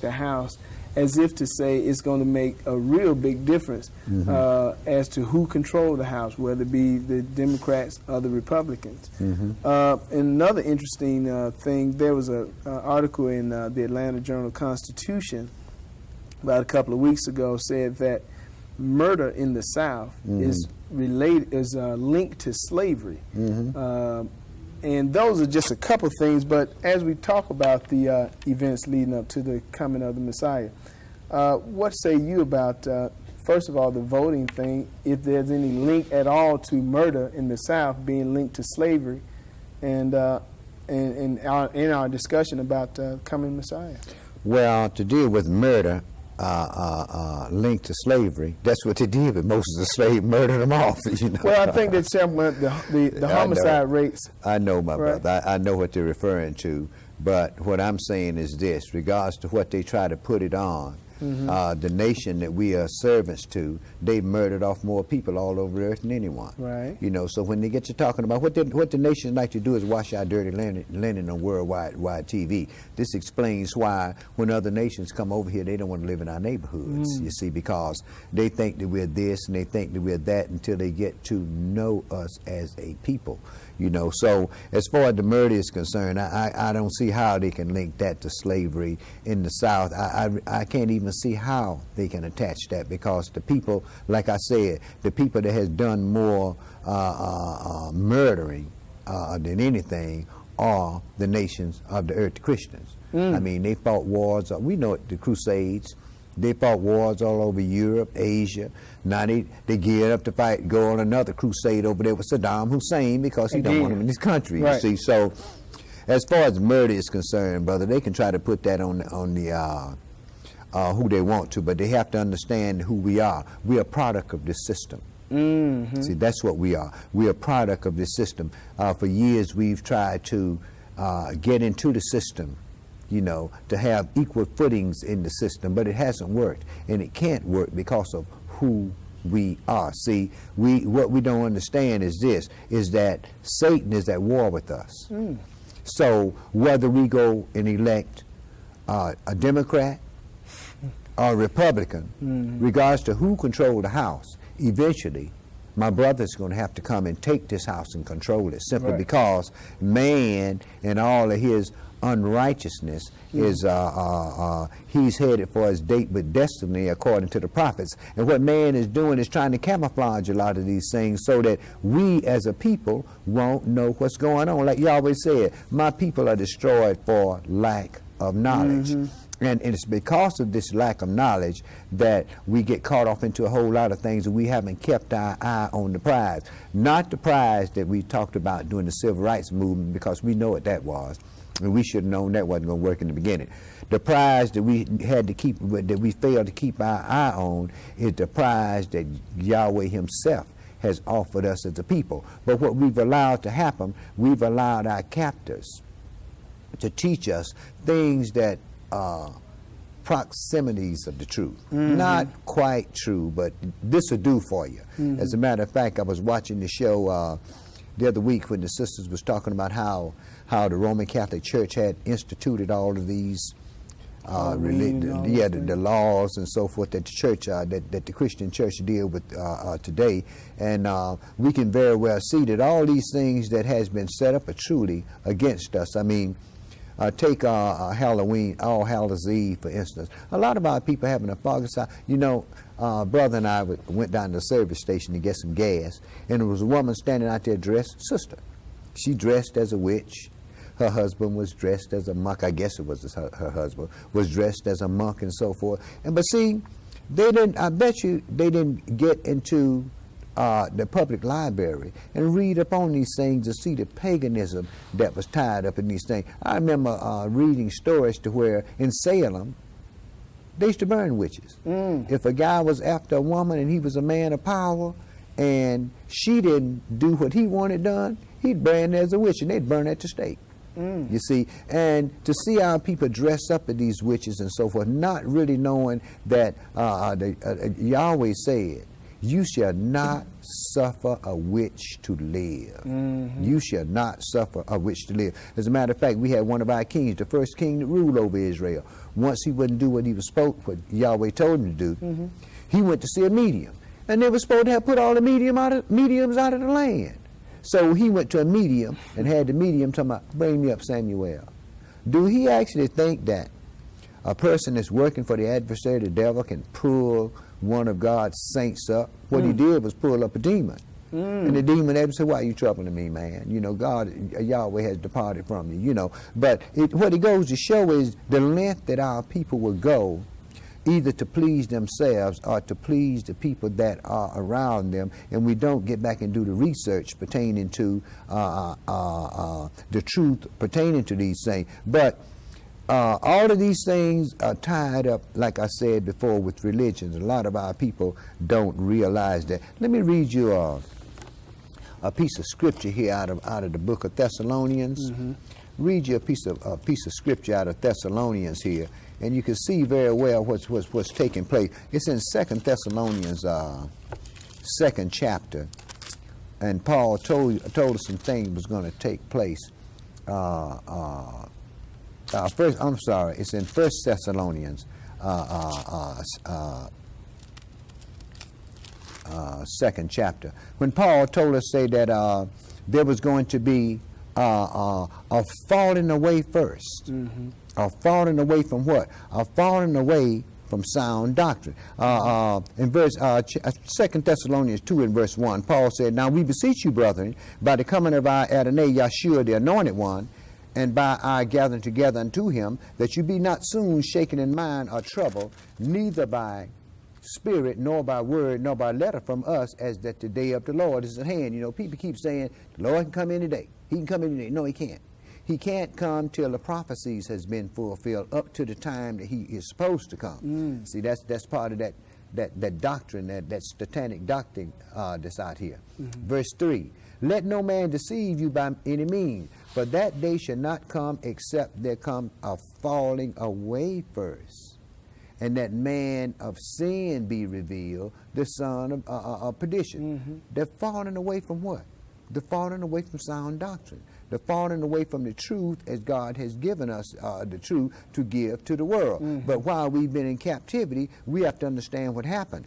the House as if to say it's going to make a real big difference mm-hmm. uh, as to who control the House, whether it be the Democrats or the Republicans. Mm-hmm. Uh, another interesting uh, thing, there was an article in uh, the Atlanta Journal Constitution about a couple of weeks ago said that murder in the South mm-hmm. is related is uh, linked to slavery. Uh, and those are just a couple things, but as we talk about the uh, events leading up to the coming of the Messiah, uh, what say you about, uh, first of all, the voting thing, if there's any link at all to murder in the South being linked to slavery, and, uh, and, and our, in our discussion about the coming Messiah? Well, to deal with murder, uh, uh, uh, linked to slavery. That's what they did with most of the slaves, murdered them off. You know? Well, I think that some the, the, the homicide rates. I know, my right? brother. I, I, know what they're referring to. But what I'm saying is this: regards to what they try to put it on, Mm-hmm. Uh, the nation that we are servants to, they murdered off more people all over the earth than anyone. Right. You know, so when they get to talking about what the, what the nation like to do is wash our dirty linen, linen on worldwide wide TV. This explains why when other nations come over here, they don't want to live in our neighborhoods. Mm. You see, because they think that we're this and they think that we're that until they get to know us as a people. You know, so as far as the murder is concerned, I, I, I don't see how they can link that to slavery in the South. I, I, I can't even see how they can attach that because the people, like I said, the people that has done more uh, uh, uh, murdering uh, than anything are the nations of the earth, the Christians. Mm. I mean, they fought wars. We know it, the Crusades. They fought wars all over Europe, Asia. Now they, they geared up to fight, go on another crusade over there with Saddam Hussein because he don't want him in his country. Right. You see, so as far as murder is concerned, brother, they can try to put that on on the uh, uh, who they want to, but they have to understand who we are. We are a product of this system. Mm -hmm. See, that's what we are. We are a product of this system. Uh, for years, we've tried to uh, get into the system you know, to have equal footings in the system, but it hasn't worked. And it can't work because of who we are. See, we what we don't understand is this, is that Satan is at war with us. Mm. So whether we go and elect uh, a Democrat or a Republican, mm. regards to who control the House, eventually my brother's going to have to come and take this house and control it simply right. because man and all of his unrighteousness mm. is uh, uh, uh, he's headed for his date with destiny according to the prophets and what man is doing is trying to camouflage a lot of these things so that we as a people won't know what's going on like Yahweh said my people are destroyed for lack of knowledge mm -hmm. And, it's because of this lack of knowledge that we get caught off into a whole lot of things and we haven't kept our eye on the prize. Not the prize that we talked about during the civil rights movement because we know what that was. And we should have known that wasn't going to work in the beginning. The prize that we had to keep, that we failed to keep our eye on, is the prize that Yahweh Himself has offered us as a people. But what we've allowed to happen, we've allowed our captors to teach us things that are proximities of the truth. Mm -hmm. Not quite true, but this will do for you. Mm -hmm. As a matter of fact, I was watching the show uh, the other week when the sisters was talking about how how the Roman Catholic Church had instituted all of these uh, yeah, the, the, laws and so forth that the church, uh, that, that the Christian church deal with uh, uh today. And uh, we can very well see that all these things that has been set up are truly against us. I mean, uh, take uh, uh, Halloween, All Hallows Eve, for instance. A lot of our people having a fog side. You know, uh, brother and I went down to the service station to get some gas, and there was a woman standing out there dressed, sister. She dressed as a witch her husband was dressed as a monk. I guess it was her, her husband was dressed as a monk and so forth. And but see, they didn't. I bet you they didn't get into uh, the public library and read up on these things to see the paganism that was tied up in these things. I remember uh, reading stories to where in Salem they used to burn witches. Mm. If a guy was after a woman and he was a man of power and she didn't do what he wanted done, he'd burn as a witch and they'd burn at the stake. Mm. You see, and to see our people dress up as these witches and so forth, not really knowing that uh, uh the, uh, uh, Yahweh said, You shall not suffer a witch to live. Mm-hmm. You shall not suffer a witch to live. As a matter of fact, we had one of our kings, the first king that ruled over Israel. Once he wouldn't do what he was spoke, what Yahweh told him to do, Mm-hmm. he went to see a medium. And they were supposed to have put all the medium out of, mediums out of the land. So he went to a medium and had the medium talking about, bring me up Samuel. Do he actually think that a person that's working for the adversary, the devil, can pull one of God's saints up? What he did was pull up a demon. And the demon said, why are you troubling me, man? You know, God, Yahweh has departed from you, you know. But it, what it goes to show is the length that our people will go either to please themselves or to please the people that are around them, and we don't get back and do the research pertaining to uh, uh, uh, the truth pertaining to these things. But uh, all of these things are tied up, like I said before, with religions. A lot of our people don't realize that. Let me read you a, a piece of scripture here out of out of the book of Thessalonians. Read you a piece of a piece of scripture out of Thessalonians here, and you can see very well what's what's, what's taking place. It's in Second Thessalonians, uh, second chapter, and Paul told told us some things was going to take place. Uh, uh, first, I'm sorry, it's in First Thessalonians, uh, uh, uh, uh, second chapter, when Paul told us say that uh, there was going to be uh, uh, a falling away 1st a falling away from what? A falling away from sound doctrine. Uh, uh, in verse uh, Second Thessalonians two in verse one, Paul said, "Now we beseech you, brethren, by the coming of our Adonai Yeshua, the Anointed One." And by our gathering together unto him, that you be not soon shaken in mind or troubled, neither by spirit, nor by word, nor by letter from us, as that the day of the Lord is at hand. You know, people keep saying, the Lord can come any day. He can come any day. No, he can't. He can't come till the prophecies has been fulfilled up to the time that he is supposed to come. See, that's that's part of that that, that doctrine, that, that satanic doctrine uh, that's out here. Verse 3 Let no man deceive you by any means, for that day shall not come except there come a falling away first and that man of sin be revealed, the son of, uh, uh, perdition. They're falling away from what? They're falling away from sound doctrine. They're falling away from the truth as God has given us uh, the truth to give to the world. But while we've been in captivity, we have to understand what happened.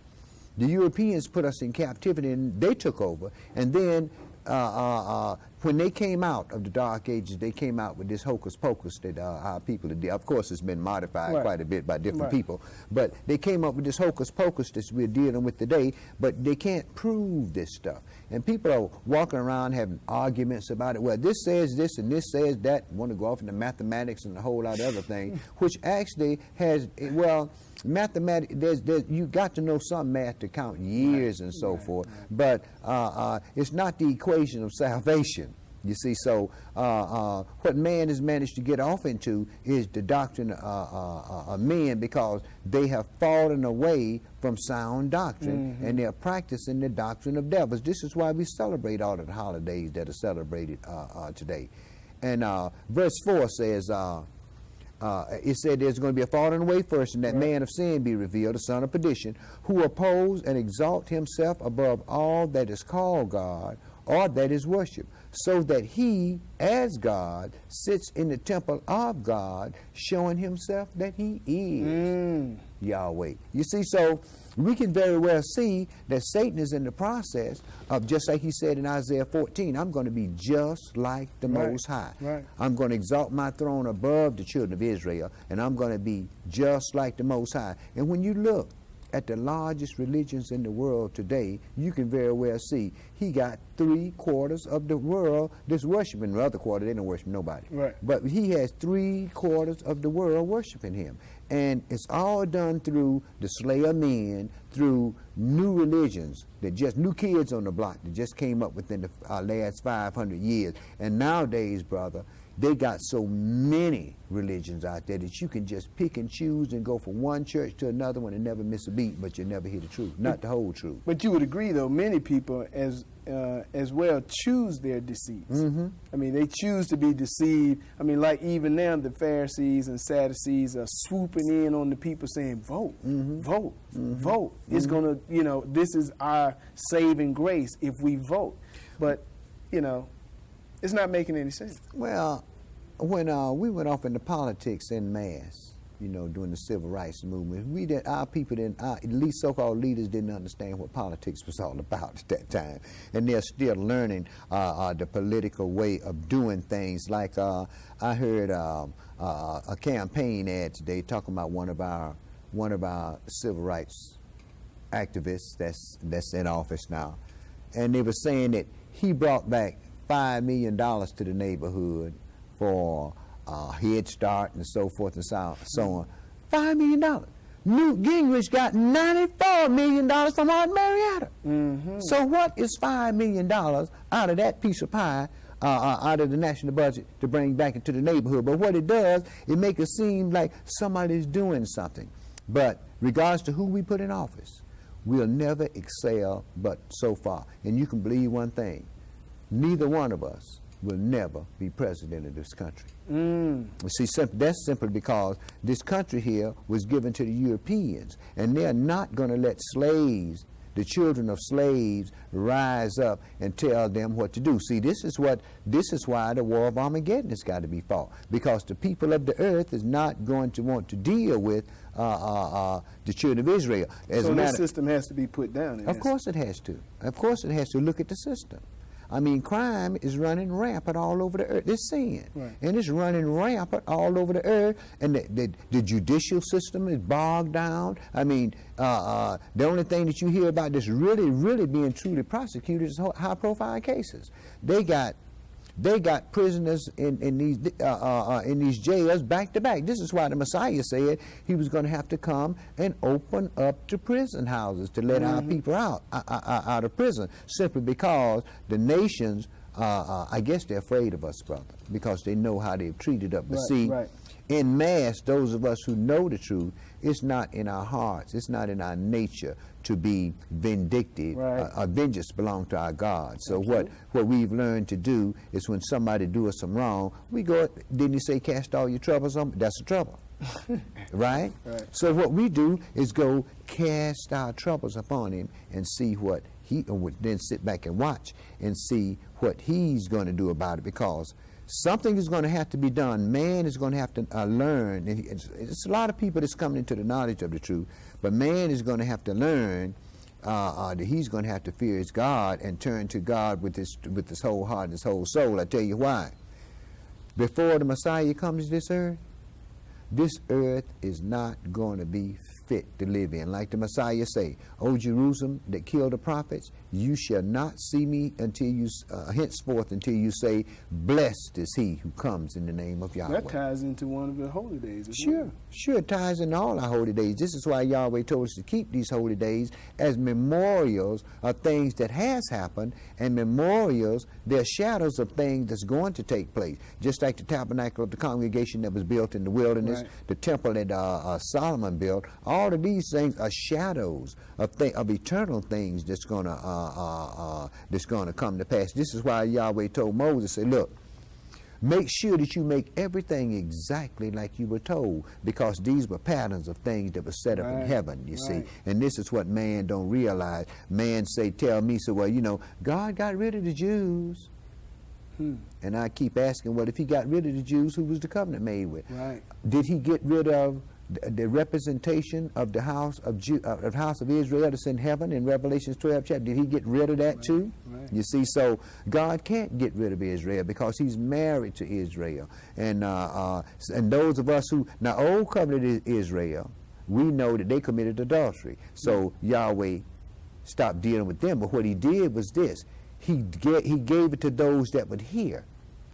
The Europeans put us in captivity and they took over. And then uh, uh, uh, when they came out of the Dark Ages, they came out with this hocus pocus that uh, our people did. Of course, it's been modified Right. quite a bit by different Right. people. But they came up with this hocus pocus that we're dealing with today, but they can't prove this stuff. And people are walking around having arguments about it. Well, this says this and this says that. Want to go off into mathematics and a whole lot of other things, which actually has, well, mathematics, there's, there's, you got to know some math to count years and so forth, but uh, uh, it's not the equation of salvation. You see, so uh, uh, what man has managed to get off into is the doctrine uh, uh, uh, of men because they have fallen away from sound doctrine and they're practicing the doctrine of devils. This is why we celebrate all of the holidays that are celebrated uh, uh, today. And uh, verse 4 says, uh, it said there's going to be a falling away first, and that man of sin be revealed, the son of perdition, who oppose and exalt himself above all that is called God or that is worshipped, so that he, as God, sits in the temple of God, showing himself that he is Yahweh. You see, so we can very well see that Satan is in the process of, just like he said in Isaiah 14, I'm going to be just like the Right, Most High. right. I'm going to exalt my throne above the children of Israel, and I'm going to be just like the Most High. And when you look at the largest religions in the world today, you can very well see he got three quarters of the world that's worshiping. The other quarter, they don't worship nobody. Right. But he has three quarters of the world worshiping him. And it's all done through the slayer men, through new religions that just new kids on the block that just came up within the uh, last 500 years. And nowadays, brother, they got so many religions out there that you can just pick and choose and go from one church to another one and never miss a beat, but you never hear the truth, not the whole truth. But you would agree, though, many people as uh, as well choose their deceits. Mm-hmm. I mean, they choose to be deceived. I mean, like even now, the Pharisees and Sadducees are swooping in on the people, saying, "Vote, Mm-hmm. vote, vote. It's gonna, you know, this is our saving grace if we vote." But, you know, it's not making any sense. Well, when uh, we went off into politics in mass, you know, during the civil rights movement, we did our people didn't, our at least so-called leaders didn't understand what politics was all about at that time, and they're still learning uh, uh, the political way of doing things. Like uh, I heard um, uh, a campaign ad today talking about one of our one of our civil rights activists that's that's in office now, and they were saying that he brought back five million dollars to the neighborhood for uh, Head Start and so forth and so, so on. Five million dollars. Newt Gingrich got ninety-four million dollars from Art Marietta. So what is five million dollars out of that piece of pie? Uh, uh, out of the national budget to bring back into the neighborhood. But what it does, it makes it seem like somebody's doing something. But regards to who we put in office, we'll never excel but so far. And you can believe one thing, neither one of us will never be president of this country. Mm. See, sim- that's simply because this country here was given to the Europeans, and they're not going to let slaves, the children of slaves, rise up and tell them what to do. See, this is what this is why the war of Armageddon has got to be fought, because the people of the earth is not going to want to deal with uh, uh, uh, the children of Israel. As so this system has to be put down. of course it has to. Of course it has to look at the system. I mean, crime is running rampant all over the earth. It's sin. Right. And it's running rampant all over the earth. And the, the, the judicial system is bogged down. I mean, uh, uh, the only thing that you hear about that's really, really being truly prosecuted is high profile cases. They got they got prisoners in, in these uh, uh, uh, in these jails back to back. This is why the Messiah said he was going to have to come and open up the prison houses to let our people out uh, uh, uh, out of prison, simply because the nations. Uh, uh, I guess they're afraid of us, brother, because they know how they've treated us. But Right, see, right. In mass, those of us who know the truth, it's not in our hearts, it's not in our nature to be vindictive. Right. Uh, uh, vengeance belongs to our God. So what, what we've learned to do is when somebody do us some wrong, we go, didn't he say cast all your troubles on? That's the trouble. right? Right. So what we do is go cast our troubles upon him and see what he, would then sit back and watch and see what he's going to do about it because something is going to have to be done. Man is going to have to uh, learn. It's, it's a lot of people that's coming into the knowledge of the truth, but man is going to have to learn uh, uh, that he's going to have to fear his God and turn to God with his with his whole heart and his whole soul. I tell you why. Before the Messiah comes to this earth, this earth is not going to be fit to live in. Like the Messiah say, O Jerusalem that killed the prophets, you shall not see me until you, uh, henceforth until you say, blessed is he who comes in the name of Yahweh. That ties into one of the holy days. Sure, well. sure, it ties in all our holy days. This is why Yahweh told us to keep these holy days as memorials of things that has happened, and memorials, they're shadows of things that's going to take place. Just like the tabernacle of the congregation that was built in the wilderness, Right. the temple that uh, uh, Solomon built, all of these things are shadows of, th- of eternal things that's going to uh, uh, uh, that's going to come to pass. This is why Yahweh told Moses, "Say, look." Make sure that you make everything exactly like you were told, because these were patterns of things that were set up in heaven. You see, and this is what man don't realize. Man say, tell me, so well, you know, God got rid of the Jews, Hmm. and I keep asking, well, if He got rid of the Jews, who was the covenant made with? Right. Did He get rid of the, the representation of the house of Jew, uh, of house of Israel that's in heaven in Revelations 12 chapter? Did He get rid of that too? right. You see, so God can't get rid of Israel because He's married to Israel, and uh, uh, and those of us who now old covenant I- Israel, we know that they committed adultery. So Yahweh stopped dealing with them. But what He did was this: He He gave it to those that would hear.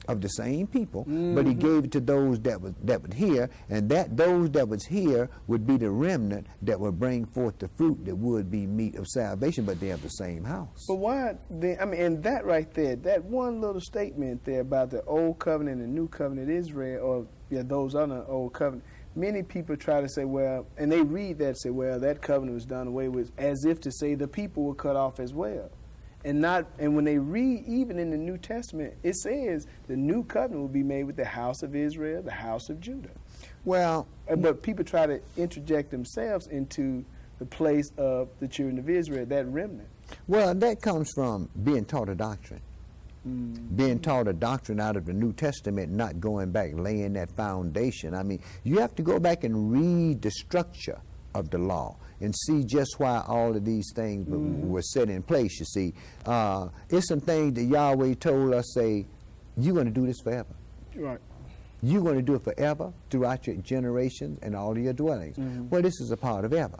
Of the same people, but he mm-hmm. gave it to those that was that was here, and that those that was here would be the remnant that would bring forth the fruit that would be meat of salvation, but they have the same house. But why? Then, I mean, and that right there, that one little statement there about the old covenant and new covenant Israel, or yeah, those other old covenant. Many people try to say, well, and they read that say, well, that covenant was done away with, as if to say the people were cut off as well and not and when they read even in the New Testament, it says the new covenant will be made with the house of Israel, the house of Judah. Well, but people try to interject themselves into the place of the children of Israel, that remnant. Well, that comes from being taught a doctrine. Mm. Being taught a doctrine out of the New Testament, not going back, laying that foundation. I mean, you have to go back and read the structure of the law and see just why all of these things mm. were set in place, you see. Uh, it's some things that Yahweh told us, say, you're going to do this forever. Right. You're going to do it forever throughout your generations and all of your dwellings. Mm. Well, this is a part of ever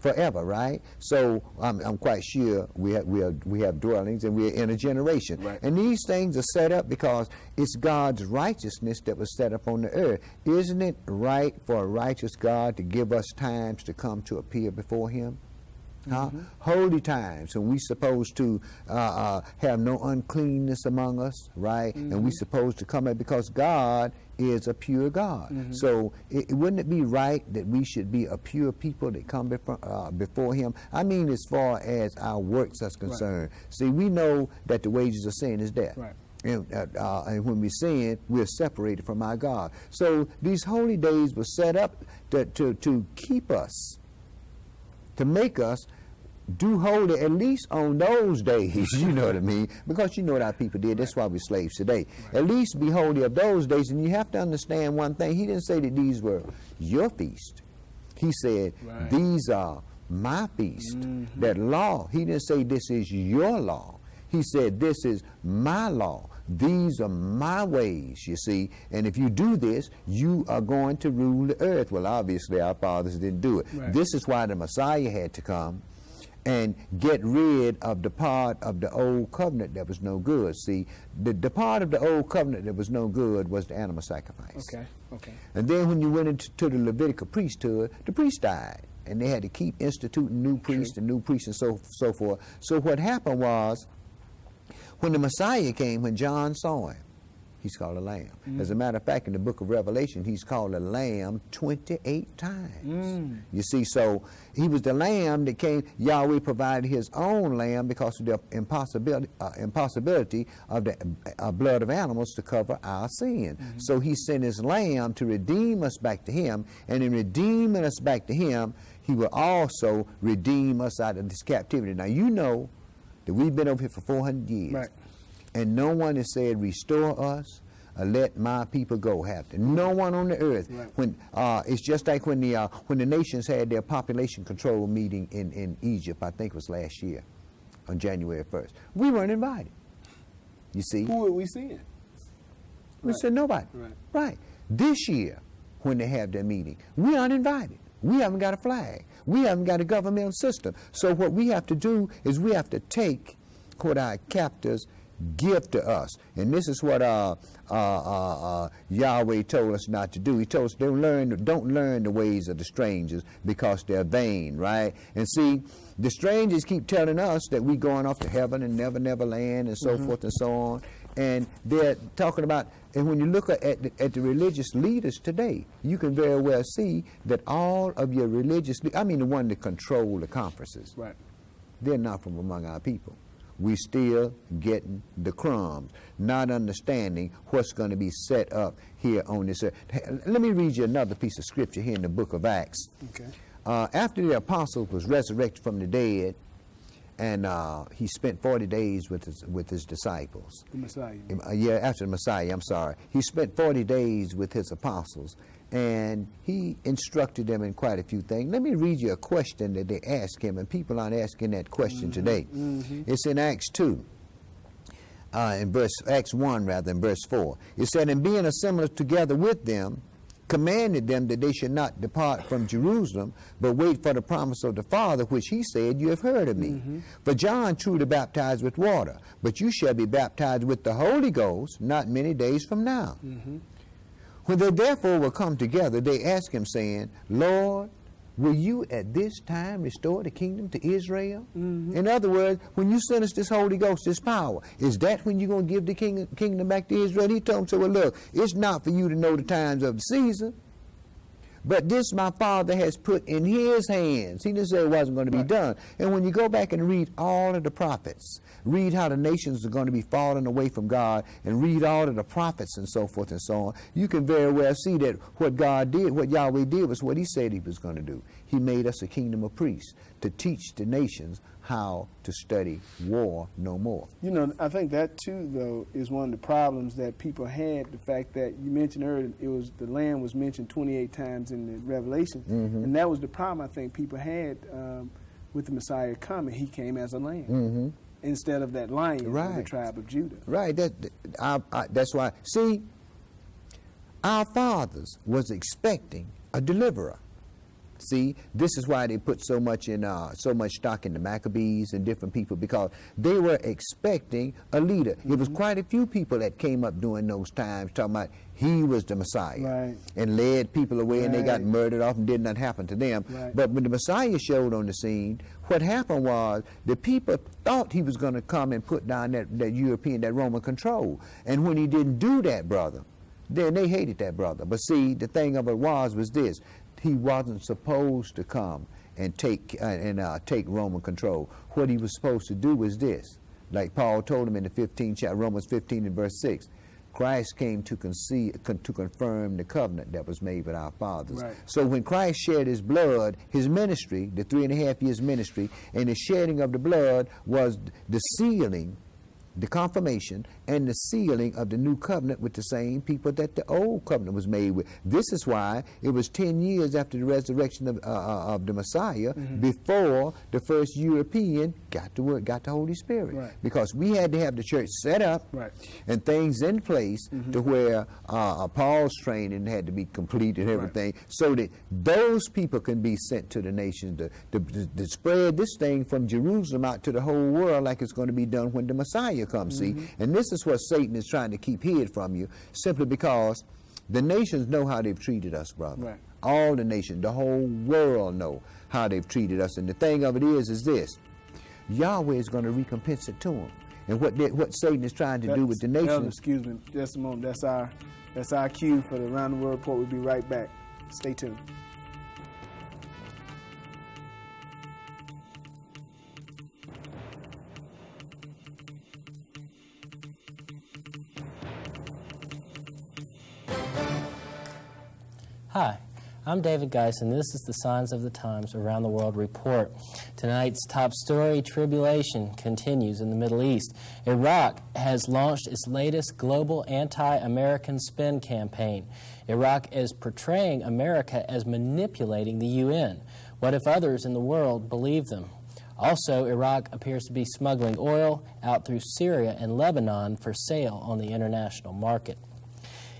forever, right? So I'm, I'm quite sure we have, we, have, we have dwellings and we're in a generation. Right. And these things are set up because it's God's righteousness that was set up on the earth. Isn't it right for a righteous God to give us times to come to appear before Him? Huh? Mm -hmm. Holy times, and we supposed to uh, uh, have no uncleanness among us, right? Mm -hmm. And we mm-hmm. supposed to come because God is a pure God. Mm -hmm. So it, wouldn't it be right that we should be a pure people that come before, uh, before Him? I mean, as far as our works are concerned. Right. See, we know that the wages of sin is death. Right. And, uh, uh, and, when we sin, we're separated from our God. So these holy days were set up to, to, to keep us to make us do holy at least on those days, you know what I mean? Because you know what our people did. That's why we're slaves today. Right. At least be holy of those days. And you have to understand one thing. He didn't say that these were your feast. He said, right. these are my feast. Mm -hmm. That law, he didn't say this is your law. He said, this is my law. These are my ways, you see. And if you do this, you are going to rule the earth. Well, obviously, our fathers didn't do it. Right. This is why the Messiah had to come and get rid of the part of the old covenant that was no good. See, the, the part of the old covenant that was no good was the animal sacrifice. Okay, okay. And then when you went into to the Levitical priesthood, the priest died. And they had to keep instituting new priests True. and new priests and so, so forth. So what happened was, when the Messiah came, when John saw him, he's called a lamb. Mm. As a matter of fact, in the book of Revelation, he's called a lamb 28 times. Mm. You see, so he was the lamb that came. Yahweh provided his own lamb because of the impossibility, uh, impossibility of the uh, blood of animals to cover our sin. Mm -hmm. So he sent his lamb to redeem us back to him, and in redeeming us back to him, he will also redeem us out of this captivity. Now, you know that we've been over here for 400 years. Right. And no one has said, restore us, or let my people go. Have to. No one on the earth. Right. When uh, it's just like when the uh, when the nations had their population control meeting in in Egypt. I think it was last year, on January first. We weren't invited. You see. Who are we seeing? We right. said nobody. Right. Right. This year, when they have their meeting, we aren't invited. We haven't got a flag. We haven't got a governmental system. So what we have to do is we have to take what our captors give to us. And this is what uh, uh, uh, uh, Yahweh told us not to do. He told us don't learn, don't learn the ways of the strangers because they're vain, right? And see, the strangers keep telling us that we're going off to heaven and never, never land and so mm -hmm. forth and so on. And they're talking about, and when you look at, at the, at the religious leaders today, you can very well see that all of your religious, I mean the one that control the conferences, right. they're not from among our people we still getting the crumbs, not understanding what's going to be set up here on this earth. Let me read you another piece of scripture here in the book of Acts. Okay. Uh, after the apostle was resurrected from the dead, and uh, he spent 40 days with his, with his disciples. The Messiah. Uh, yeah, after the Messiah, I'm sorry. He spent 40 days with his apostles, and he instructed them in quite a few things. Let me read you a question that they asked him, and people aren't asking that question mm -hmm, today. Mm -hmm. It's in Acts 2. Uh, in verse Acts 1 rather in verse 4 it said and being assembled together with them commanded them that they should not depart from Jerusalem, but wait for the promise of the Father, which he said, You have heard of me. Mm-hmm. For John truly baptized with water, but you shall be baptized with the Holy Ghost not many days from now. When they therefore were come together, they asked him, saying, Lord, will you at this time restore the kingdom to Israel? Mm-hmm. In other words, when you send us this Holy Ghost, this power, is that when you're going to give the king, kingdom back to Israel? He told him, so, well, look, it's not for you to know the times of the season. But this my Father has put in his hands. He didn't say it wasn't going to be right. done. And when you go back and read all of the prophets, read how the nations are going to be falling away from God, and read all of the prophets and so forth and so on, you can very well see that what God did, what Yahweh did, was what he said he was going to do. He made us a kingdom of priests to teach the nations how to study war no more. You know, I think that too, though, is one of the problems that people had. The fact that you mentioned earlier, it was the land was mentioned 28 times in the Revelation, mm-hmm. and that was the problem I think people had um, with the Messiah coming. He came as a lamb. Mm-hmm. Instead of that lion right. of the tribe of Judah. Right. That, I, I, that's why. See, our fathers was expecting a deliverer. See, this is why they put so much in uh, so much stock in the Maccabees and different people because they were expecting a leader. Mm-hmm. It was mm-hmm. quite a few people that came up during those times talking about he was the Messiah right. and led people away right. and they got murdered off and did not happen to them. Right. But when the Messiah showed on the scene, what happened was the people thought he was going to come and put down that, that European, that Roman control. And when he didn't do that, brother, then they hated that brother. But see, the thing of it was was this: he wasn't supposed to come and take uh, and uh, take Roman control. What he was supposed to do was this, like Paul told him in the 15th chapter, Romans 15 and verse 6. Christ came to, conceive, to confirm the covenant that was made with our fathers. Right. So when Christ shed his blood, his ministry, the three and a half years ministry, and the shedding of the blood was the sealing the confirmation and the sealing of the new covenant with the same people that the old covenant was made with. This is why it was 10 years after the resurrection of, uh, uh of the Messiah mm-hmm. before the first European got the word, got the Holy Spirit. Right. Because we had to have the church set up right. and things in place mm-hmm. to where uh, Paul's training had to be completed and everything right. so that those people can be sent to the nations to, to, to spread this thing from Jerusalem out to the whole world like it's going to be done when the Messiah comes, mm-hmm. see? And this is what Satan is trying to keep hid from you simply because the nations know how they've treated us, brother. Right. All the nations, the whole world know how they've treated us. And the thing of it is, is this. Yahweh is going to recompense it to them. And what they, what Satan is trying to that's, do with the nations. excuse me, just a moment. That's our that's our cue for the Around the World report. We'll be right back. Stay tuned. I'm David Geis, and this is the Signs of the Times Around the World report. Tonight's top story tribulation continues in the Middle East. Iraq has launched its latest global anti American spin campaign. Iraq is portraying America as manipulating the UN. What if others in the world believe them? Also, Iraq appears to be smuggling oil out through Syria and Lebanon for sale on the international market.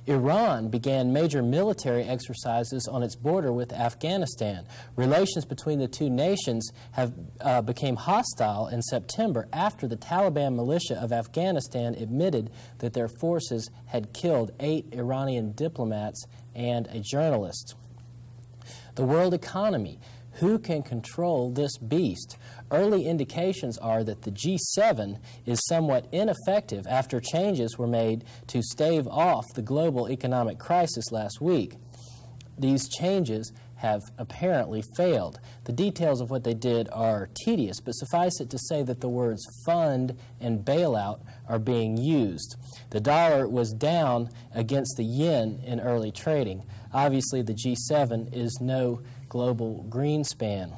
Iran began major military exercises on its border with Afghanistan. Relations between the two nations have uh, became hostile in September after the Taliban militia of Afghanistan admitted that their forces had killed eight Iranian diplomats and a journalist. The world economy. Who can control this beast? Early indications are that the G7 is somewhat ineffective after changes were made to stave off the global economic crisis last week. These changes have apparently failed. The details of what they did are tedious, but suffice it to say that the words fund and bailout are being used. The dollar was down against the yen in early trading. Obviously, the G7 is no global Greenspan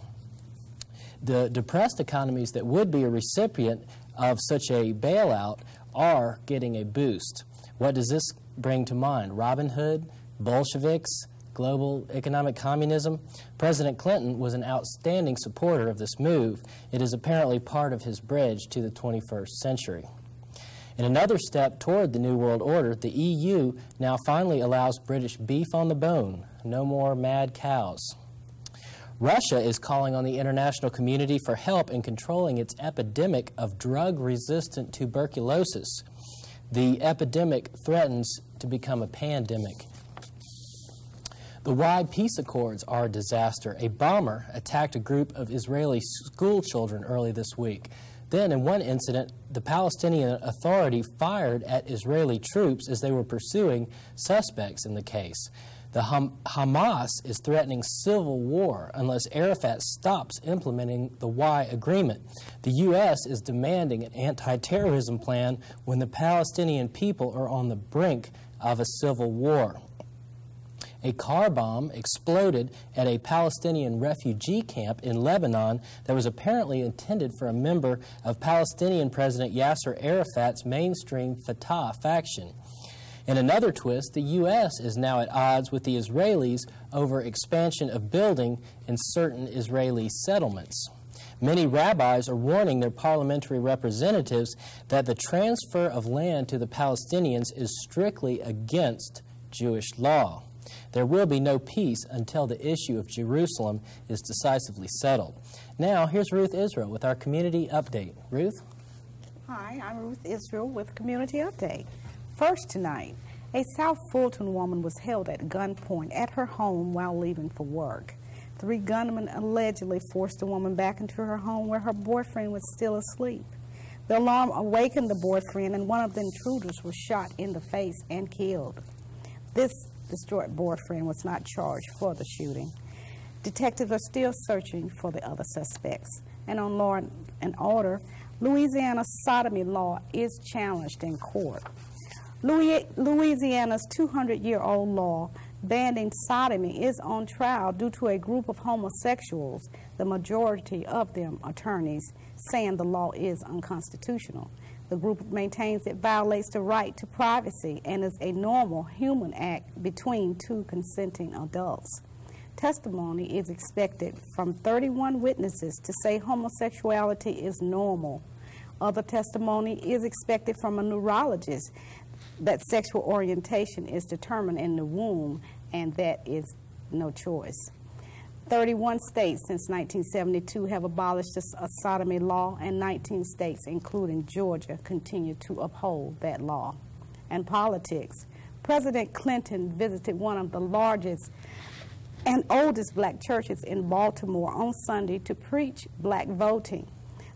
the depressed economies that would be a recipient of such a bailout are getting a boost. What does this bring to mind? Robin Hood, Bolsheviks, global economic communism? President Clinton was an outstanding supporter of this move. It is apparently part of his bridge to the 21st century. In another step toward the New World Order, the EU now finally allows British beef on the bone. No more mad cows. Russia is calling on the international community for help in controlling its epidemic of drug resistant tuberculosis. The epidemic threatens to become a pandemic. The Wye peace accords are a disaster. A bomber attacked a group of Israeli school children early this week. Then, in one incident, the Palestinian Authority fired at Israeli troops as they were pursuing suspects in the case. The Ham- Hamas is threatening civil war unless Arafat stops implementing the Wye agreement. The U.S. is demanding an anti terrorism plan when the Palestinian people are on the brink of a civil war. A car bomb exploded at a Palestinian refugee camp in Lebanon that was apparently intended for a member of Palestinian President Yasser Arafat's mainstream Fatah faction. In another twist, the U.S. is now at odds with the Israelis over expansion of building in certain Israeli settlements. Many rabbis are warning their parliamentary representatives that the transfer of land to the Palestinians is strictly against Jewish law. There will be no peace until the issue of Jerusalem is decisively settled. Now, here's Ruth Israel with our community update. Ruth? Hi, I'm Ruth Israel with Community Update. First tonight, a South Fulton woman was held at gunpoint at her home while leaving for work. Three gunmen allegedly forced the woman back into her home where her boyfriend was still asleep. The alarm awakened the boyfriend, and one of the intruders was shot in the face and killed. This distraught boyfriend was not charged for the shooting. Detectives are still searching for the other suspects. And on law and order, Louisiana sodomy law is challenged in court. Louisiana's 200 year old law banning sodomy is on trial due to a group of homosexuals, the majority of them attorneys, saying the law is unconstitutional. The group maintains it violates the right to privacy and is a normal human act between two consenting adults. Testimony is expected from 31 witnesses to say homosexuality is normal. Other testimony is expected from a neurologist that sexual orientation is determined in the womb and that is no choice. 31 states since 1972 have abolished a uh, sodomy law, and 19 states, including Georgia, continue to uphold that law. And politics. President Clinton visited one of the largest and oldest black churches in Baltimore on Sunday to preach black voting.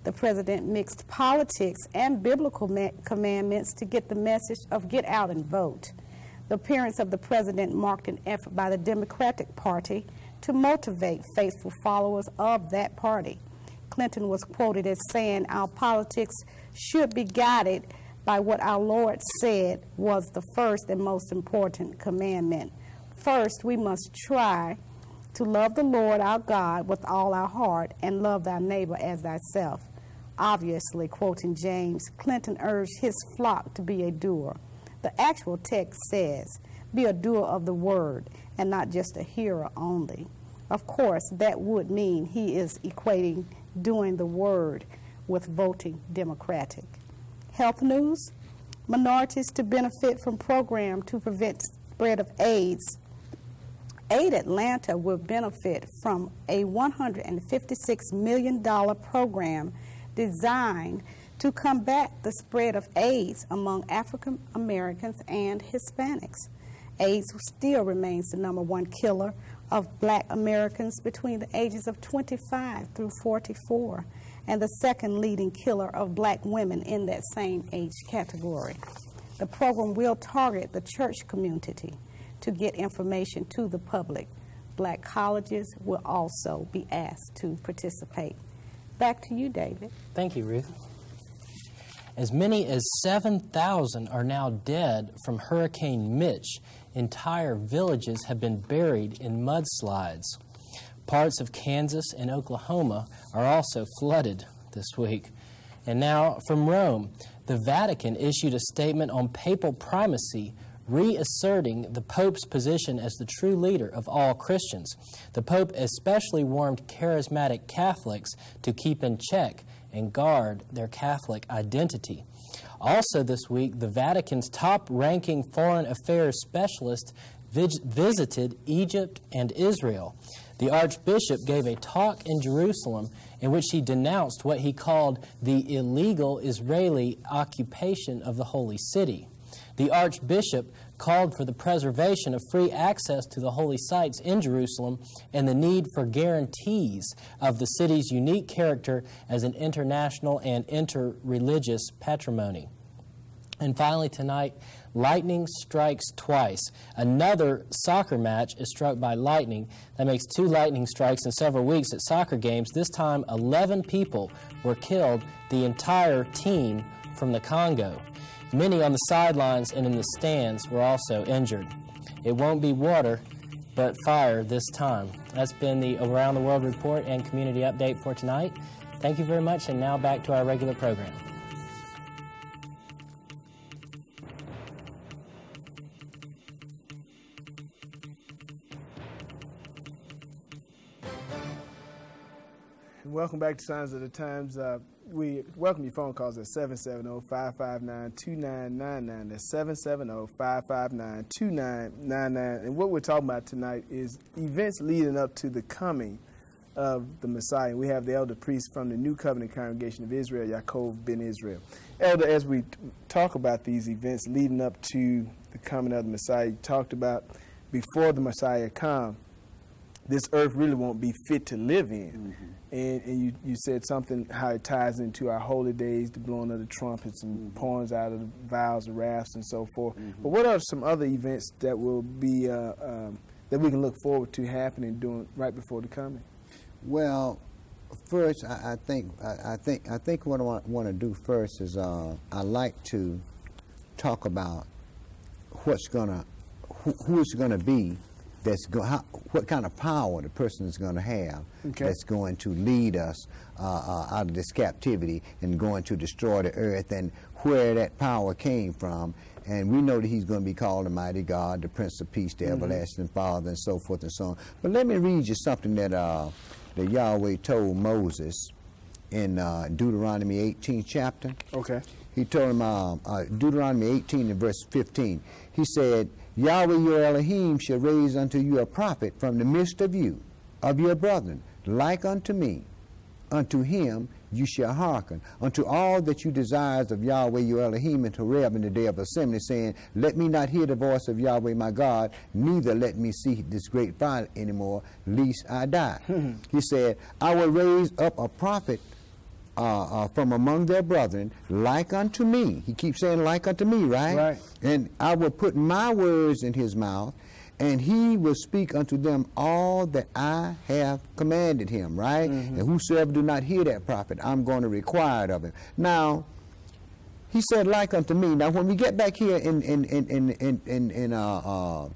The president mixed politics and biblical commandments to get the message of get out and vote. The appearance of the president marked an effort by the Democratic Party to motivate faithful followers of that party. Clinton was quoted as saying, Our politics should be guided by what our Lord said was the first and most important commandment. First, we must try to love the Lord our God with all our heart and love thy neighbor as thyself. Obviously, quoting James, Clinton urged his flock to be a doer. The actual text says, be a doer of the word and not just a hearer only. Of course, that would mean he is equating doing the word with voting Democratic. Health news minorities to benefit from program to prevent spread of AIDS. AID Atlanta will benefit from a $156 million program designed to combat the spread of AIDS among African Americans and Hispanics. AIDS still remains the number one killer of black Americans between the ages of 25 through 44, and the second leading killer of black women in that same age category. The program will target the church community to get information to the public. Black colleges will also be asked to participate. Back to you, David. Thank you, Ruth. As many as 7,000 are now dead from Hurricane Mitch. Entire villages have been buried in mudslides. Parts of Kansas and Oklahoma are also flooded this week. And now from Rome, the Vatican issued a statement on papal primacy reasserting the Pope's position as the true leader of all Christians. The Pope especially warned charismatic Catholics to keep in check and guard their Catholic identity. Also, this week, the Vatican's top ranking foreign affairs specialist vis- visited Egypt and Israel. The Archbishop gave a talk in Jerusalem in which he denounced what he called the illegal Israeli occupation of the Holy City. The Archbishop called for the preservation of free access to the holy sites in Jerusalem and the need for guarantees of the city's unique character as an international and interreligious patrimony. And finally, tonight, lightning strikes twice. Another soccer match is struck by lightning. That makes two lightning strikes in several weeks at soccer games. This time, 11 people were killed, the entire team from the Congo. Many on the sidelines and in the stands were also injured. It won't be water, but fire this time. That's been the Around the World report and community update for tonight. Thank you very much, and now back to our regular program. Welcome back to Signs of the Times. Uh, we welcome your phone calls at 770-559-2999. That's 770-559-2999. And what we're talking about tonight is events leading up to the coming of the Messiah. We have the elder priest from the New Covenant Congregation of Israel, Yachov ben Israel. Elder, as we talk about these events leading up to the coming of the Messiah, you talked about before the Messiah come, this earth really won't be fit to live in. Mm-hmm. And, and you, you said something how it ties into our holy days, the blowing of the trumpets and mm-hmm. pouring out of the vials of wraths and so forth. Mm-hmm. But what are some other events that will be uh, um, that we can look forward to happening during right before the coming? Well, first, I, I think I, I, think I think what I want, want to do first is uh, I like to talk about what's gonna who, who's gonna be that's go, how, what kind of power the person is going to have okay. that's going to lead us uh, uh, out of this captivity and going to destroy the earth and where that power came from. And we know that he's going to be called the mighty God, the Prince of Peace, the mm -hmm. everlasting Father, and so forth and so on. But let me read you something that, uh, that Yahweh told Moses in uh, Deuteronomy 18 chapter. Okay. He told him, uh, uh, Deuteronomy 18 and verse 15, he said, Yahweh your Elohim shall raise unto you a prophet from the midst of you, of your brethren, like unto me. Unto him you shall hearken. Unto all that you desires of Yahweh your Elohim and Horeb in the day of assembly, saying, Let me not hear the voice of Yahweh my God, neither let me see this great fire anymore, lest I die. Hmm. he said, I will raise up a prophet uh, uh, from among their brethren, like unto me. He keeps saying, like unto me, right? Right. And I will put my words in his mouth, and he will speak unto them all that I have commanded him, right? Mm-hmm. And whosoever do not hear that prophet, I'm going to require it of him. Now, he said, like unto me. Now, when we get back here in in in in in, in, in uh, uh,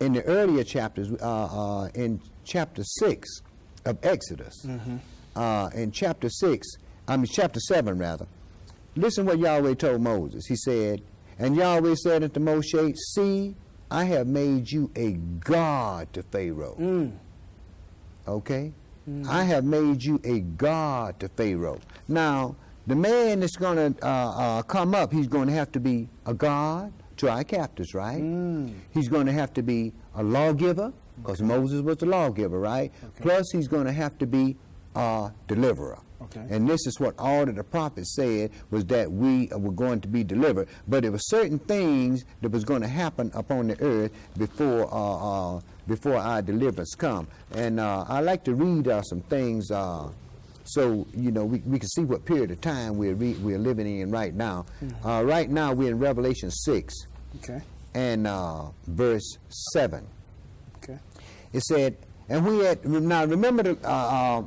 in the earlier chapters, uh, uh, in chapter six of Exodus. Mm-hmm uh, in chapter 6, I mean chapter 7 rather, listen what Yahweh told Moses. He said, And Yahweh said unto Moshe, See, I have made you a God to Pharaoh. Mm. Okay? Mm. I have made you a God to Pharaoh. Now, the man that's going to uh, uh, come up, he's going to have to be a God to our captors, right? Mm. He's going to have to be a lawgiver, because okay. Moses was the lawgiver, right? Okay. Plus, he's going to have to be our deliverer. Okay. And this is what all of the prophets said was that we were going to be delivered. But there were certain things that was going to happen upon the earth before uh, uh, before our deliverance come. And uh, I like to read uh, some things uh, so you know we, we can see what period of time we're we're living in right now. Mm-hmm. Uh, right now we're in Revelation six. Okay. And verse seven. Okay. It said, and we had now remember the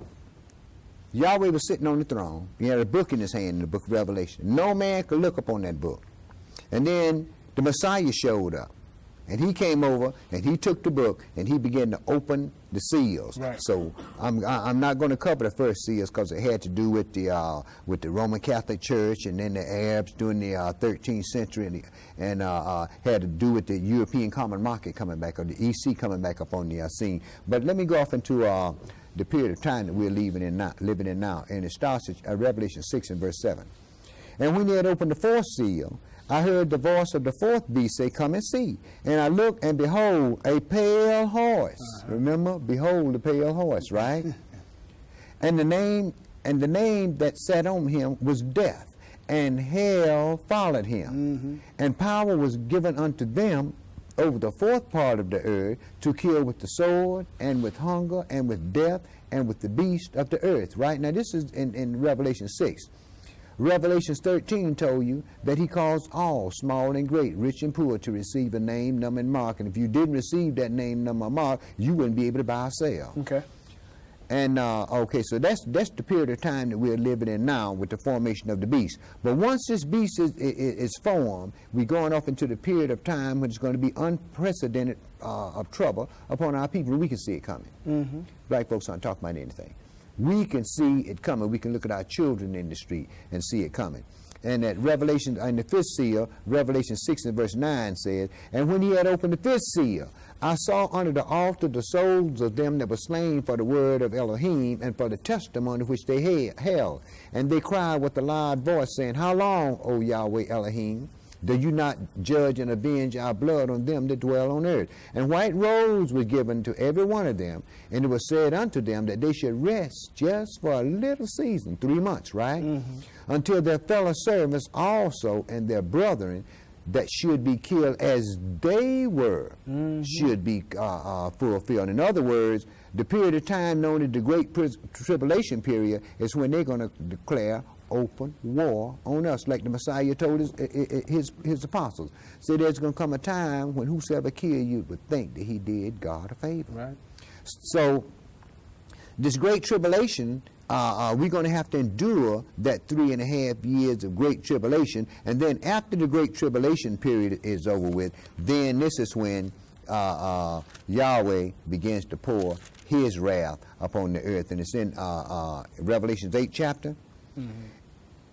Yahweh was sitting on the throne. He had a book in his hand in the book of Revelation. No man could look upon that book. And then the Messiah showed up. And he came over and he took the book and he began to open the seals. Right. So I'm, I'm not going to cover the first seals because it had to do with the uh, with the Roman Catholic Church and then the Arabs during the uh, 13th century and, the, and uh, uh, had to do with the European Common Market coming back or the EC coming back up on the uh, scene. But let me go off into uh, the period of time that we're living in now. Living in now, and it starts at uh, Revelation 6 and verse 7. And when he had opened the fourth seal, I heard the voice of the fourth beast say, Come and see. And I looked, and behold, a pale horse. Remember, behold the pale horse, right? and the name and the name that sat on him was death, and hell followed him. Mm-hmm. And power was given unto them over the fourth part of the earth to kill with the sword, and with hunger, and with death, and with the beast of the earth. Right now, this is in, in Revelation 6. Revelations 13 told you that he caused all, small and great, rich and poor, to receive a name, number, and mark. And if you didn't receive that name, number, mark, you wouldn't be able to buy or sell. Okay. And uh, okay, so that's that's the period of time that we're living in now with the formation of the beast. But once this beast is, is, is formed, we're going off into the period of time when it's going to be unprecedented uh, of trouble upon our people. We can see it coming. Mm-hmm. Black folks aren't talking about anything. We can see it coming. We can look at our children in the street and see it coming. And that Revelation, in the fifth seal, Revelation 6 and verse 9 says, And when he had opened the fifth seal, I saw under the altar the souls of them that were slain for the word of Elohim and for the testimony which they held. And they cried with a loud voice, saying, How long, O Yahweh Elohim, do you not judge and avenge our blood on them that dwell on earth? And white robes were given to every one of them, and it was said unto them that they should rest just for a little season, three months, right? Mm-hmm. Until their fellow servants also and their brethren that should be killed as they were should be uh, uh, fulfilled. In other words, the period of time known as the Great Pri- Tribulation period is when they're going to declare open war on us, like the Messiah told his, his, his apostles. Say there's going to come a time when whosoever kill you would think that he did God a favor. Right. So this great tribulation, uh, uh, we're going to have to endure that three and a half years of great tribulation, and then after the great tribulation period is over with, then this is when uh, uh, Yahweh begins to pour His wrath upon the earth, and it's in uh, uh, Revelations 8 chapter.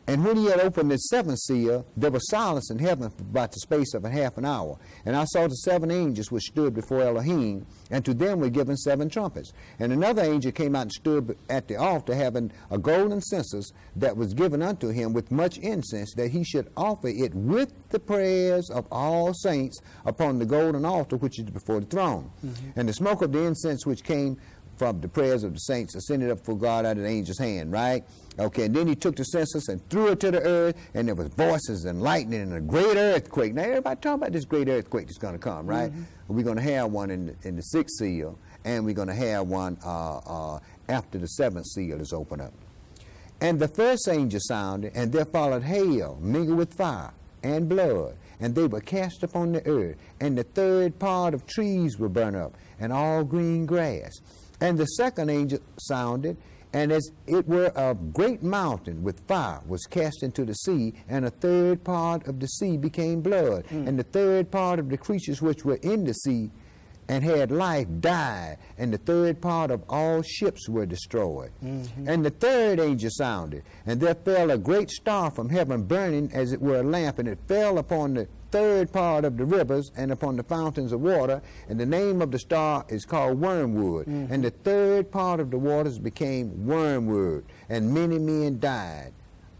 And when he had opened the seventh seal, there was silence in heaven about the space of a half an hour. And I saw the seven angels which stood before Elohim, and to them were given seven trumpets. And another angel came out and stood at the altar, having a golden censer that was given unto him with much incense, that he should offer it with the prayers of all saints upon the golden altar which is before the throne. Mm-hmm. And the smoke of the incense which came from the prayers of the saints ascended up for God out of the angel's hand, right? Okay, and then he took the censer and threw it to the earth, and there was voices and lightning and a great earthquake. Now everybody talking about this great earthquake that's going to come, right? We're going to have one in the, in the sixth seal, and we're going to have one uh, uh, after the seventh seal is opened up. And the first angel sounded, and there followed hail mingled with fire and blood, and they were cast upon the earth, and the third part of trees were burnt up, and all green grass. And the second angel sounded, and as it were a great mountain with fire was cast into the sea, and a third part of the sea became blood, hmm. and the third part of the creatures which were in the sea and had life died, and the third part of all ships were destroyed. And the third angel sounded, and there fell a great star from heaven, burning as it were a lamp, and it fell upon the third part of the rivers and upon the fountains of water. And the name of the star is called wormwood. And the third part of the waters became wormwood, and many men died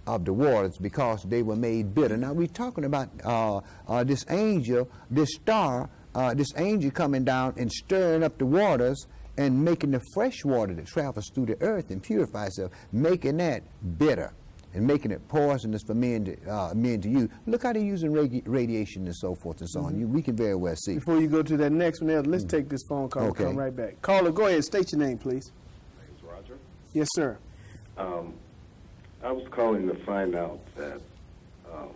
of the waters because they were made bitter. Now we're talking about uh, uh, this angel, this star, uh, this angel coming down and stirring up the waters and making the fresh water that travels through the earth and purifies itself, making that bitter and making it poisonous for men to, uh, men to use. Look how they're using radi- radiation and so forth and so on. You, we can very well see. Before you go to that next one, let's take this phone call Okay. and come right back. Caller, go ahead. State your name, please. name's Roger. Yes, sir. Um, I was calling to find out that um,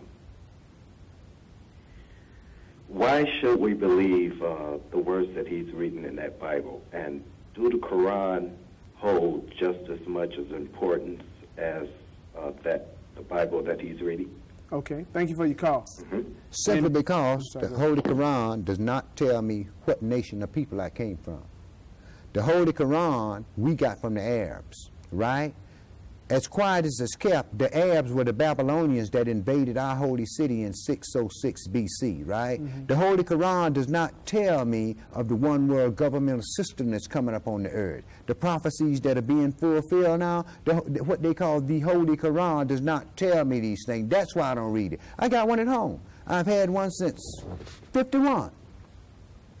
why should we believe uh, the words that he's reading in that Bible, and do the Quran hold just as much as importance as uh, that the Bible that he's reading? Okay. Thank you for your call. Simply And- because sorry, the Holy Quran does not tell me what nation of people I came from. The Holy Quran we got from the Arabs, right? As quiet as it's kept, the Arabs were the Babylonians that invaded our holy city in 606 BC, right? Mm-hmm. The Holy Quran does not tell me of the one world governmental system that's coming up on the earth. The prophecies that are being fulfilled now, the, what they call the Holy Quran, does not tell me these things. That's why I don't read it. I got one at home. I've had one since 51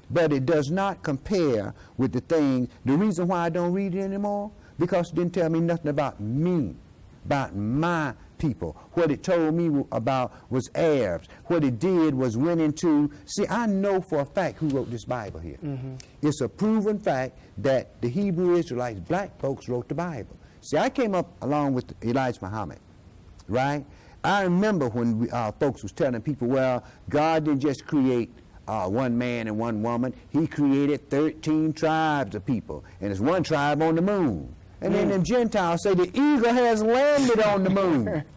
but it does not compare with the thing. The reason why I don't read it anymore, because it didn't tell me nothing about me, about my people. What it told me about was Arabs. What it did was went into. See, I know for a fact who wrote this Bible here. It's a proven fact that the Hebrew Israelites, black folks, wrote the Bible. See, I came up along with Elijah Muhammad, right? I remember when we, uh, folks was telling people, well, God didn't just create uh, one man and one woman. He created 13 tribes of people, and there's one tribe on the moon. And then them Gentiles say the eagle has landed on the moon.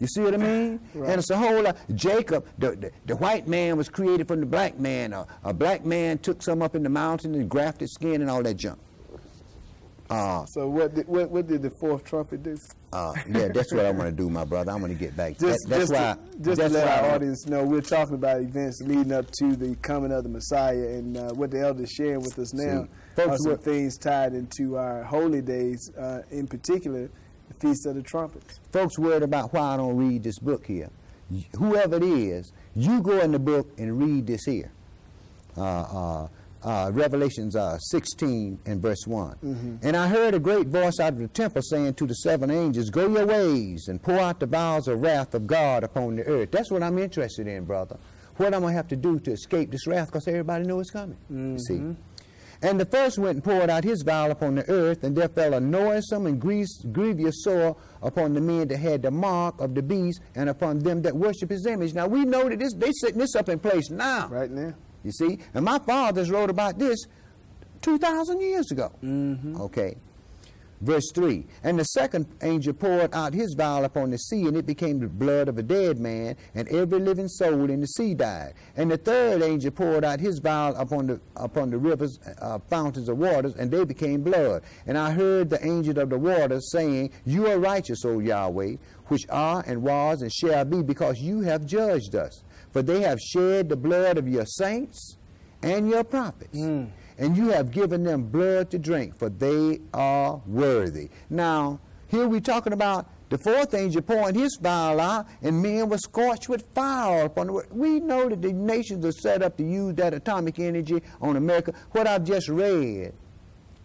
You see what I mean? And it's a whole lot. Jacob, the, the, the white man was created from the black man. A, a black man took some up in the mountain and grafted skin and all that junk. Uh, So what did, what, what did the fourth trumpet do? uh, yeah, that's what I want to do, my brother. I want to get back. Just, that, that's just, why. to, just that's to let why our audience know, we're talking about events leading up to the coming of the Messiah, and uh, what the elders sharing with us now See, folks, some what- things tied into our holy days, uh, in particular, the Feast of the Trumpets. folks worried about why I don't read this book here. Whoever it is, you go in the book and read this here. Uh, uh, uh, Revelations uh, 16 and verse one And I heard a great voice out of the temple saying to the seven angels, Go your ways and pour out the bowels of wrath of God upon the earth. That's what I'm interested in, brother. What I'm going to have to do to escape this wrath because everybody knows it's coming. You see? And the first went and poured out his vial upon the earth, and there fell a noisome and grievous, grievous sore upon the men that had the mark of the beast, and upon them that worship his image. Now we know that this, they setting this up in place now. Right now. You see? And my fathers wrote about this 2,000 years ago. Mm-hmm. Okay. Verse 3 And the second angel poured out his vial upon the sea, and it became the blood of a dead man, and every living soul in the sea died. And the third angel poured out his vial upon the, upon the rivers, uh, fountains of waters, and they became blood. And I heard the angel of the waters saying, You are righteous, O Yahweh, which are and was and shall be, because you have judged us. For they have shed the blood of your saints and your prophets. And you have given them blood to drink, for they are worthy. Now, here we're talking about the four fourth angel pouring his vial out, and men were scorched with fire upon the world. We know that the nations are set up to use that atomic energy on America. What I've just read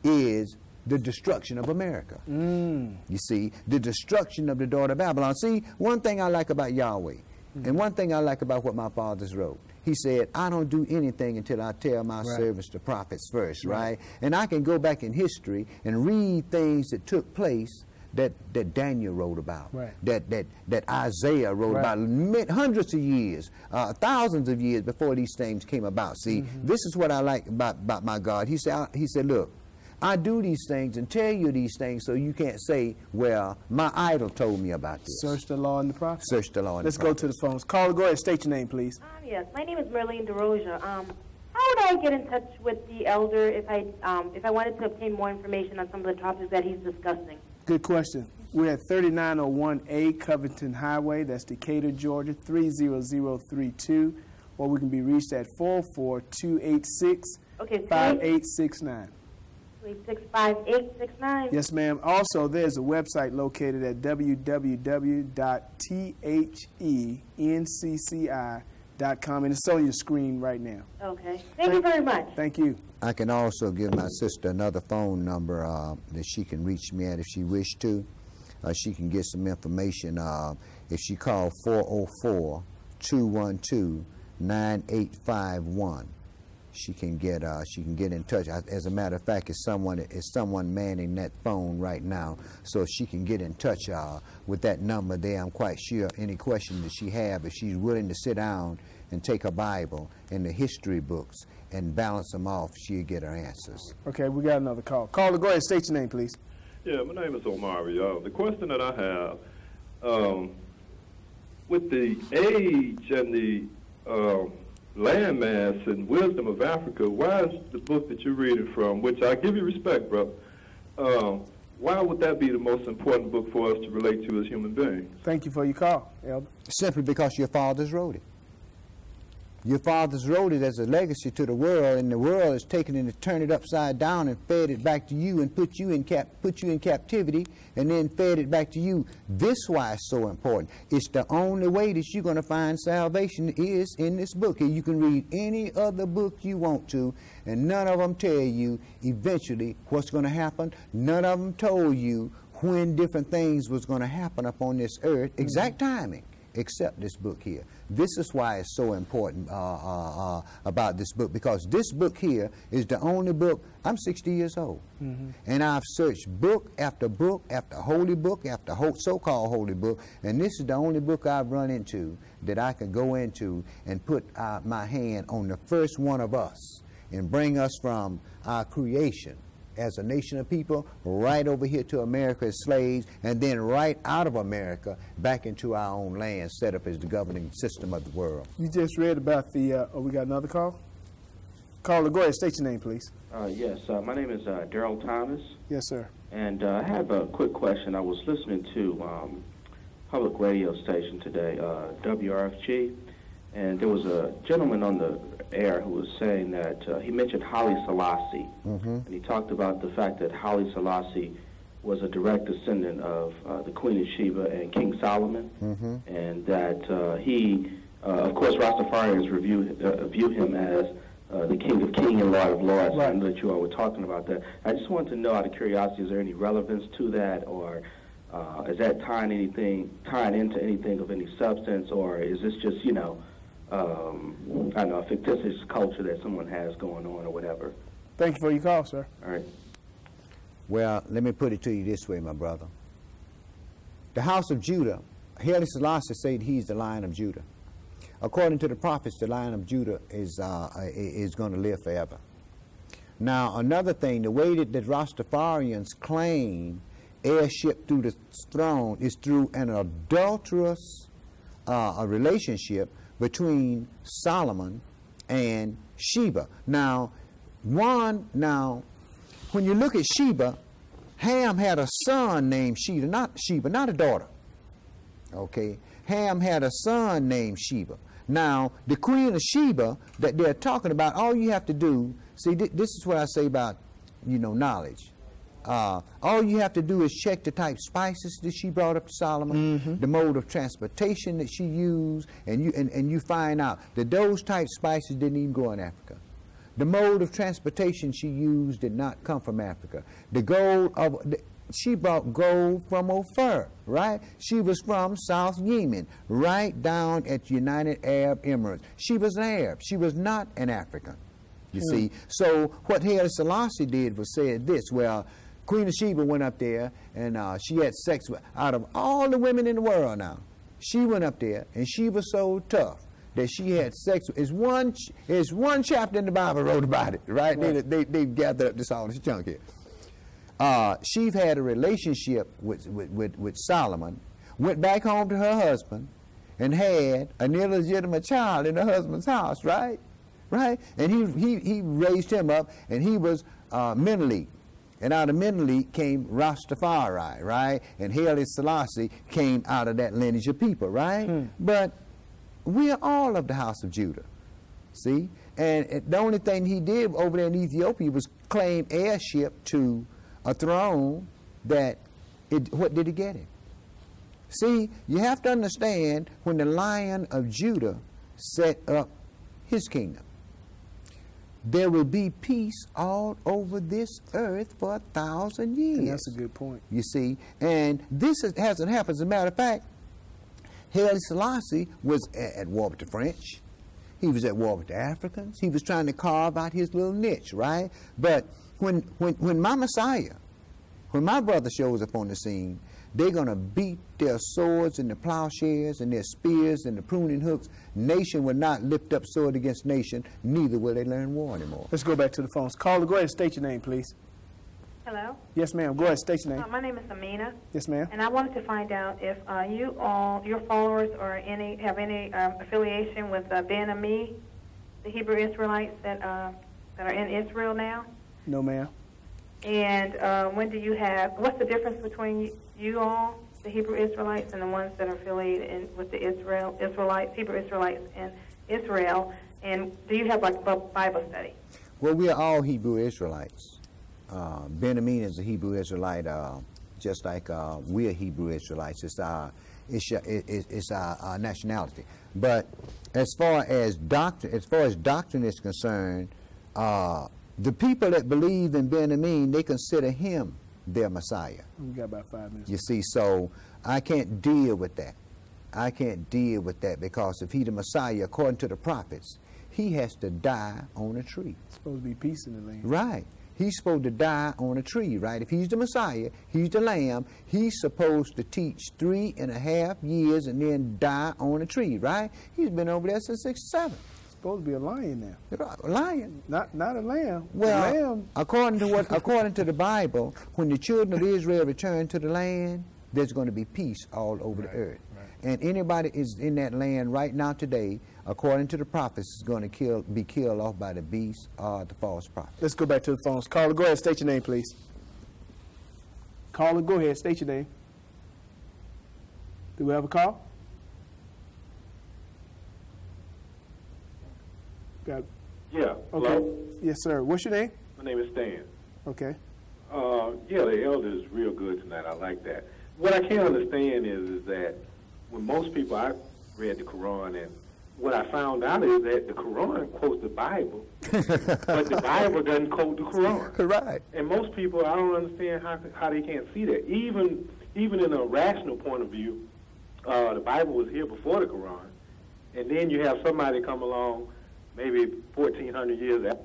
is the destruction of America. Mm. You see, the destruction of the daughter of Babylon. See, one thing I like about Yahweh, and one thing I like about what my fathers wrote, he said, I don't do anything until I tell my servants, the prophets, first, right? And I can go back in history and read things that took place that, that Daniel wrote about, Right. that, that, that Isaiah wrote Right. about hundreds of years, uh, thousands of years before these things came about. See, Mm-hmm. this is what I like about, about my God. He said, I- he said, look, I do these things and tell you these things so you can't say, well, my idol told me about this. Search the law and the prophets. Search the law and the pro Let's the go to the phones. Caller, go ahead. State your name, please. Um, yes, my name is Merlene DeRoja. Um, how would I get in touch with the elder if I um, if I wanted to obtain more information on some of the topics that he's discussing? Good question. We're at 3901A Covington Highway. That's Decatur, Georgia, 30032. Or we can be reached at 44286 Okay, 5869. Three six five eight six nine. Yes, ma'am. Also, there's a website located at www.thecci.com, and it's on your screen right now. Okay, thank you very much. Thank you. I can also give my sister another phone number uh, that she can reach me at if she wish to. Uh, she can get some information. Uh, if she call 404-212-9851, she can get uh, she can get in touch. As a matter of fact, it's someone it's someone manning that phone right now, so she can get in touch uh, with that number there. I'm quite sure any question that she have, if she's willing to sit down and take a Bible and the history books and balance them off, she'll get her answers. Okay, we got another call. Caller, go ahead. State your name, please. Yeah, my name is Omari. Uh, the question that I have, um, with the age and the um landmass and wisdom of Africa, why is the book that you're reading from, which I give you respect, bro, um, why would that be the most important book for us to relate to as human beings? Thank you for your call, Elder. Simply because your fathers wrote it. Your fathers wrote it as a legacy to the world, and the world has taken it and turned it upside down and fed it back to you and put you in cap put you in captivity and then fed it back to you. This why it's so important. It's the only way that you're going to find salvation is in this book. And you can read any other book you want to, and none of them tell you eventually what's going to happen. None of them told you when different things was going to happen upon this earth, exact mm-hmm. timing except this book here. This is why it's so important uh, uh, uh, about this book because this book here is the only book. I'm 60 years old, and I've searched book after book after holy book after ho- so-called holy book, and this is the only book I've run into that I can go into and put uh, my hand on the first one of us and bring us from our creation as a nation of people right over here to America as slaves, and then right out of America back into our own land, set up as the governing system of the world. You just read about the. Uh, oh, we got another call. Caller, go ahead. State your name, please. Uh, yes, uh, my name is uh, Daryl Thomas, Yes, sir. and uh, I have a quick question. I was listening to um, public radio station today, uh, WRFG, and there was a gentleman on the air who was saying that uh, he mentioned Haile Selassie, and he talked about the fact that Haile Selassie was a direct descendant of uh, the Queen of Sheba and King Solomon, and that uh, he, uh, of course, Rastafarians review, uh, view him as uh, the King of King and Lord of Lords. I know that you all were talking about that. I just wanted to know, out of curiosity, is there any relevance to that, or uh, is that tying anything, tying into anything of any substance, or is this just, you know, um, I don't know, a fictitious culture that someone has going on, or whatever? Thank you for your call, sir. All right. Well, let me put it to you this way, my brother. The house of Judah, Haile Selassie said he's the lion of Judah. According to the prophets, the lion of Judah is, uh, is going to live forever. Now, another thing, the way that the Rastafarians claim heirship through the throne is through an adulterous uh, a relationship between Solomon and Sheba. Now, one, now, when you look at Sheba, Ham had a son named Sheba, not Sheba, not a daughter. Okay, Ham had a son named Sheba. Now, the queen of Sheba that they're talking about, all you have to do, see, thi- this is what I say about, you know, knowledge. Uh, all you have to do is check the type spices that she brought up to Solomon, the mode of transportation that she used, and you and, and you find out that those type spices didn't even grow in Africa. The mode of transportation she used did not come from Africa. The gold of the, she brought gold from Ophir, right? She was from South Yemen, right down at United Arab Emirates. She was an Arab. She was not an African. You see, so what Haile Selassie did was said this: Well, Queen of Sheba went up there and uh, she had sex with out of all the women in the world. Now, she went up there and she was so tough that she had sex with. Is one is one chapter in the Bible wrote about it, right? They, they they gathered up this all this junk here. Uh, she had a relationship with, with, with, with Solomon, went back home to her husband, and had an illegitimate child in her husband's house, right? Right? And he, he, he raised him up, and he was uh, Menelik. And out of Menelik came Rastafari, right? And Haile Selassie came out of that lineage of people, right? Hmm. But we are all of the house of Judah. See? And the only thing he did over there in Ethiopia was claim heirship to a throne that, it, what did he get him? See, you have to understand when the lion of Judah set up his kingdom, there will be peace all over this earth for a thousand years. And that's a good point. You see, and this is, hasn't happened. As a matter of fact, Haile Selassie was a- at war with the French. He was at war with the Africans. He was trying to carve out his little niche, right? But when, when, when my Messiah, when my brother shows up on the scene, they're going to beat their swords and their plowshares and their spears and the pruning hooks. Nation will not lift up sword against nation, neither will they learn war anymore. Let's go back to the phones. Caller, go ahead and state your name, please. Hello. Yes, ma'am. Go ahead, state your name. Uh, my name is Amina, Yes, ma'am. and I wanted to find out if uh, you all, your followers, or any have any um, affiliation with uh, Ben Ammi, the Hebrew Israelites that uh, that are in Israel now. No, ma'am. And uh, when do you have? What's the difference between you, all, the Hebrew Israelites, and the ones that are affiliated in, with the Israel Israelites, Hebrew Israelites in Israel? And do you have like a Bible study? Well, we are all Hebrew Israelites. Uh, Ben Ammi is a Hebrew Israelite, uh, just like uh, we are Hebrew Israelites. It's our, it's, it's our, our, nationality. But as far as doctrine, as far as doctrine is concerned, uh, the people that believe in Ben Ammi, they consider him their Messiah. We got about five minutes. You see, so I can't deal with that. I can't deal with that because if he the Messiah, according to the prophets, he has to die on a tree. It's supposed to be peace in the land. Right. He's supposed to die on a tree, right? If he's the Messiah, he's the Lamb, he's supposed to teach three and a half years and then die on a tree, right? He's been over there since 67 supposed to be a lion now. A lion. Not not a lamb. Well, a lamb. according to what according to the Bible, when the children of Israel return to the land, there's going to be peace all over right, the earth. Right. And anybody is in that land right now today, according to the prophets, is going to kill be killed off by the beast or the false prophet. Let's go back to the phones. Caller, go ahead. State your name, please. Caller, go ahead. State your name. Do we have a call? Got Yeah. Okay. Hello? Yes, sir. What's your name? My name is Stan. Okay. Uh, yeah, the elder is real good tonight. I like that. What I can't understand is, is that when most people, I read the Quran, and what I found out is that the Quran quotes the Bible, but the Bible doesn't quote the Quran. Right. And most people, I don't understand how how they can't see that. Even even in a rational point of view, uh, the Bible was here before the Quran, and then you have somebody come along maybe 1,400 years after.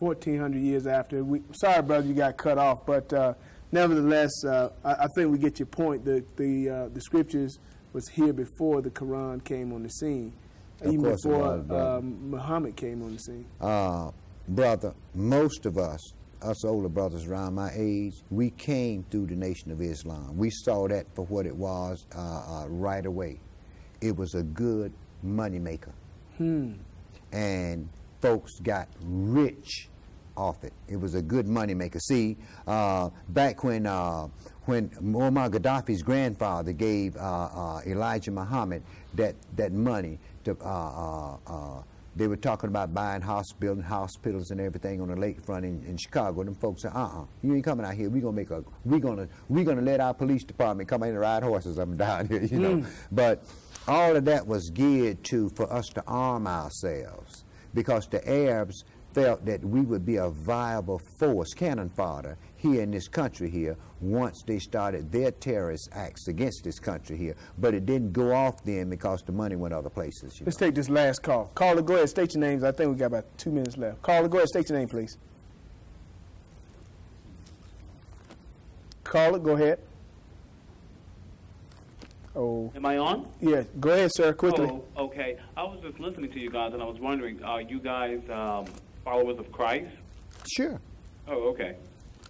1,400 years after. We, sorry, brother, you got cut off, but uh, nevertheless, uh, I, I, think we get your point. The the uh, the scriptures was here before the Quran came on the scene, of even before was, um, Muhammad came on the scene. Uh, brother, most of us, us older brothers around my age, we came through the Nation of Islam. We saw that for what it was uh, uh, right away. It was a good moneymaker. Hmm. And folks got rich off it. It was a good moneymaker. See, uh, back when uh, when Muammar Gaddafi's grandfather gave uh, uh Elijah Muhammad that that money to. Uh, uh, they were talking about buying house, building hospitals and everything on the lakefront in, in Chicago. Them folks said, "Uh-uh, you ain't coming out here. We're gonna make a. We're gonna. We're gonna let our police department come in and ride horses up and down here. You know." Mm. But all of that was geared to for us to arm ourselves because the Arabs felt that we would be a viable force, cannon fodder, here in this country here once they started their terrorist acts against this country here. But it didn't go off then because the money went other places. Let's know. take this last call. Caller, go ahead, state your names. I think we got about two minutes left. Caller, go ahead, state your name, please. Caller, go ahead. Oh. Am I on? Yeah. Go ahead, sir. Quickly. Oh, okay. I was just listening to you guys, and I was wondering, are you guys um, followers of Christ? Sure. Oh, okay.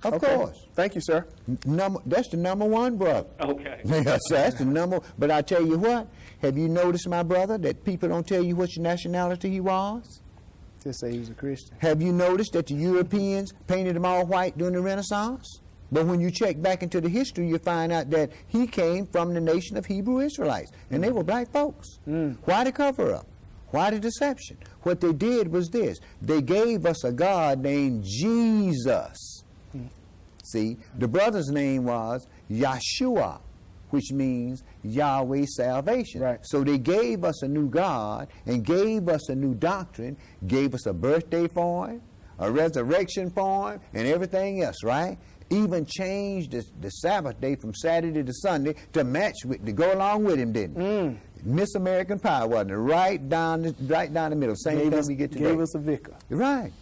Of okay. course. Thank you, sir. Number, that's the number one, brother. Okay. yes, that's the number. But I tell you what, have you noticed, my brother, that people don't tell you what your nationality he was? Just say he was a Christian. Have you noticed that the Europeans painted them all white during the Renaissance? But when you check back into the history, you find out that he came from the nation of Hebrew Israelites, and they were black folks. Mm. Why the cover up? Why the deception? What they did was this they gave us a God named Jesus. Mm. See, the brother's name was Yahshua, which means Yahweh salvation. Right. So they gave us a new God and gave us a new doctrine, gave us a birthday for him, a resurrection for him, and everything else, right? Even changed the, the, Sabbath day from Saturday to Sunday to match with to go along with him, didn't mm. Miss American Pie wasn't it? Right down the, right down the middle. Same gave thing us, we get today. Gave us a vicar. Right.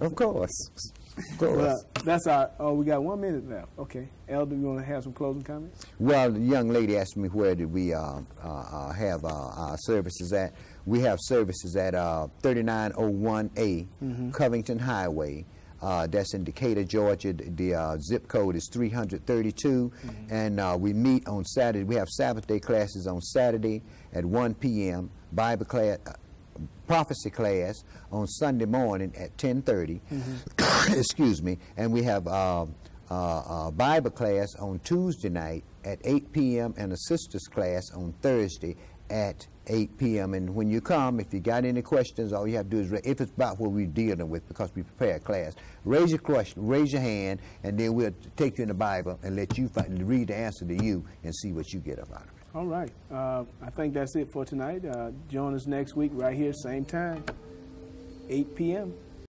Of course. Of course. Well, that's our. Oh, we got one minute left. Okay, Elder, you want to have some closing comments? Well, the young lady asked me where did we uh, uh, uh, have uh, our services at. We have services at 3901A mm -hmm. Covington Highway. Uh, that's in Decatur, Georgia. The, the uh, zip code is 332. Mm -hmm. And uh, we meet on Saturday. We have Sabbath day classes on Saturday at 1 p.m. Bible class, uh, prophecy class on Sunday morning at 10:30. Excuse me, and we have uh, uh, Bible class on Tuesday night at 8 p.m. and a sisters class on Thursday at 8 p.m. And when you come, if you got any questions, all you have to do is, if it's about what we're dealing with, because we prepare a class, raise your question, raise your hand, and then we'll take you in the Bible and let you find, read the answer to you and see what you get out of it. All right. Uh, I think that's it for tonight. Uh, join us next week right here, same time, 8 p.m.